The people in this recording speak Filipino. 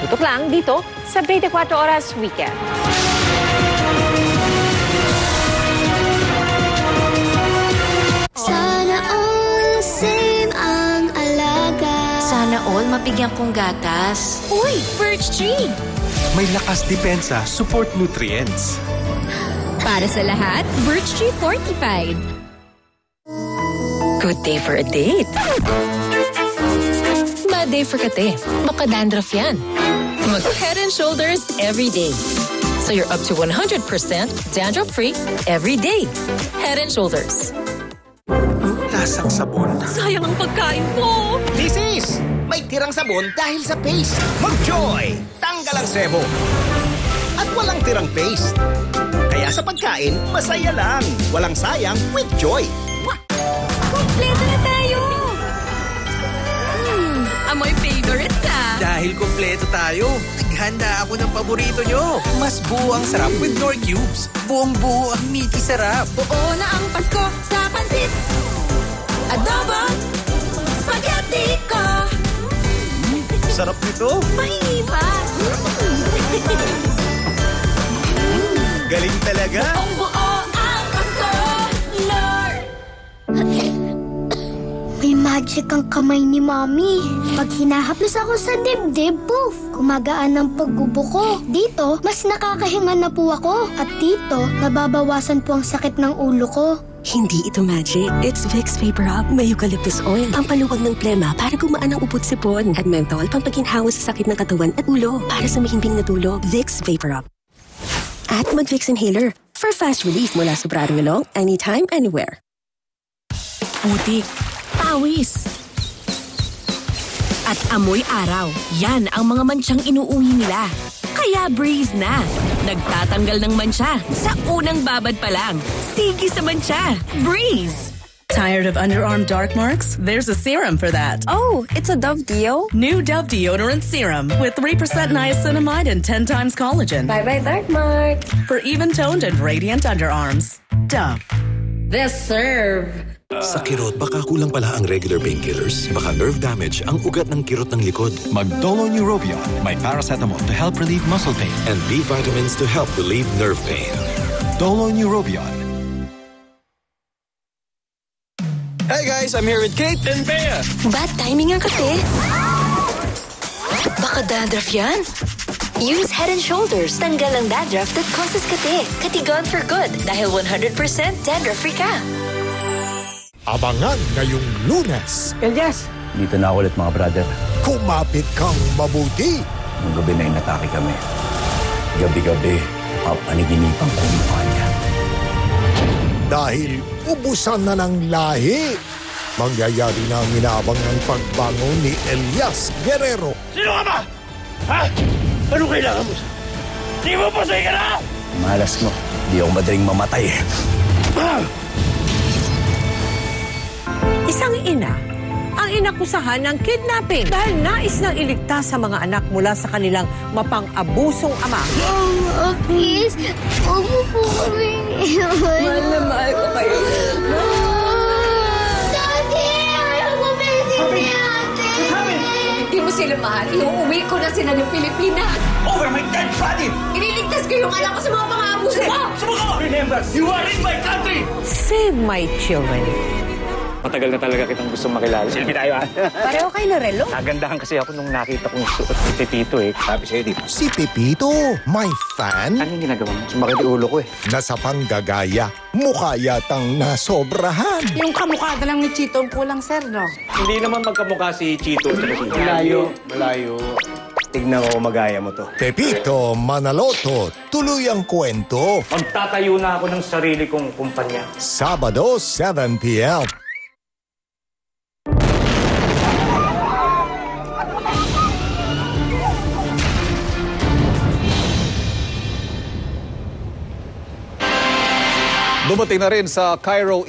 Tutok lang dito sa 24 Oras Weekend. Sana all same ang alaga. Sana all mabigyan kong gatas. Uy, birch tree! May lakas depensa, support nutrients. Para sa lahat, birch tree fortified. Good day for a date. Day for kate. Baka dandruff yan. Mag Head and Shoulders every day. So you're up to 100% dandruff-free every day. Head and Shoulders. Lasang sabon. Sayang ang pagkain ko. This is may tirang sabon dahil sa paste. Mag-joy! Tanggal ang sebo. At walang tirang paste. Kaya sa pagkain, masaya lang. Walang sayang with joy. Kompleto amoy favorites ah! Dahil kompleto tayo, naghanda ako ng paborito nyo. Mas buo ang sarap with Nor Cubes. Buong buo ang meaty sarap. Buo na ang Pasko sa pansit! Adobo! Spaghetti ko! Sarap nito. Mahipa! Galing Magic ang kamay ni Mommy. Pag hinahaplos ako sa dibdib, poof, kumagaan ang paggubo ko. Dito, mas nakakahinga na po ako. At dito, nababawasan po ang sakit ng ulo ko. Hindi ito magic. It's Vicks Vapor Rub. May eucalyptus oil. Pampaluwag ng plema para gumaan ang upot sipon. At menthol, pampaginhawa sa sakit ng katawan at ulo para sa mahimbing na. Vicks Vapor Rub. At mag-Vicks Inhaler for fast relief mula sa Bradong Ilong anytime, anywhere. putik, pawis, at amoy araw. Yan ang mga mansyang inuuwi nila. Kaya breeze na. Nagtatanggal ng mansya sa unang babad pa lang. Sige sa mansya. Breeze! Tired of underarm dark marks? There's a serum for that. Oh, it's a Dove Dio? New Dove deodorant serum with 3% niacinamide and 10 times collagen Bye-bye, dark marks. for even toned and radiant underarms. Dove. This serve. Sa kirot, baka kulang pala ang regular painkillers. Baka nerve damage ang ugat ng kirot ng likod. Magdolo Neurobion. May paracetamol to help relieve muscle pain. And B vitamins to help relieve nerve pain. Dolo Neurobion. Hey guys, I'm here with Kate and Bea. Bad timing ang kate. Baka dandruff yan. Use Head and Shoulders. Tanggal ang dandruff that causes kate. Katigon for good dahil 100% dandruff-free ka. Abangan ngayong lunes. Dito na ulit mga brother. Kumapit kang mabuti. Nung gabi na inatake kami. Gabi-gabi, papaniginipan ko ang mukha niya. Dahil ubusan na ng lahi. Mangyayari na ang inaabangang pagbangon ni Elias Guerrero. Sino ka ba? Ha? Ano kailangan mo? Di mo pasay ka na! Malas mo, di ako madaling mamatay. Isang ina ang inakusahan ng kidnapping dahil nais nang iligtas sa mga anak mula sa kanilang mapang-abusong ama. Mama, please, huwag mo po kami Mahal na mahal ko kayo. Daddy! Ayaw mo ni ate! Hindi mo sila mahal. Iuuwi ko na sila ng Pilipinas. Over my dead body! Iniligtas ko yung anak ko sa mga pang-aabuso mo. Sumuko! Remember, you are in my country! Save my children. Matagal na talaga kitang gusto makilala. Silbi tayo ah. Pareho kayo na relo. Nagandahan kasi ako nung nakita kong suot ni Tito eh. Sabi sa'yo, di ba? Si Pepito, my fan, Ano yung ginagawa mo? Sumakit yung ulo ko eh. nasa panggagaya. Mukha yatang nasobrahan. Yung kamukha lang ni Chito ang kulang, sir, no? Hindi naman magkamukha si Chito. Malayo, malayo. Tignan ko magaya mo to. Pepito Manaloto, tuloy ang kwento. Magtatayo na ako ng sarili kong kumpanya. Sabado, 7 Dumating na rin sa Cairo,